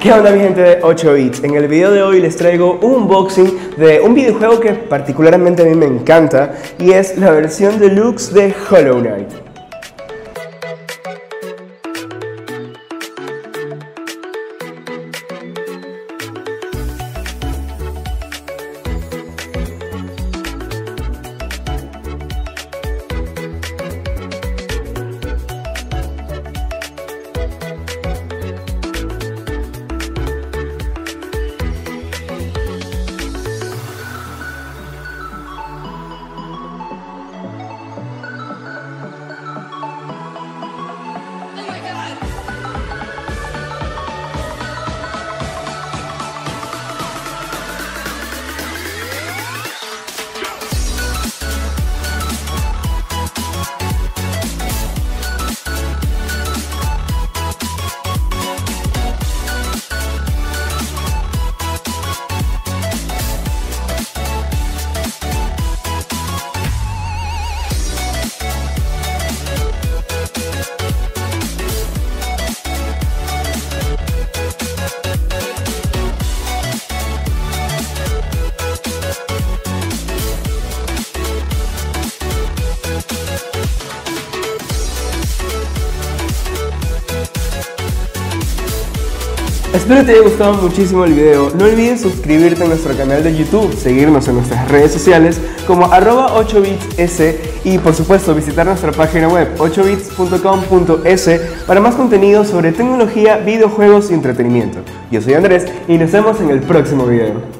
¿Qué onda mi gente de 8 bits? En el video de hoy les traigo un unboxing de un videojuego que particularmente a mí me encanta y es la versión deluxe de Hollow Knight. Espero te haya gustado muchísimo el video. No olvides suscribirte a nuestro canal de YouTube, seguirnos en nuestras redes sociales como arroba 8bits y por supuesto visitar nuestra página web 8bits.com.es para más contenido sobre tecnología, videojuegos y entretenimiento. Yo soy Andrés y nos vemos en el próximo video.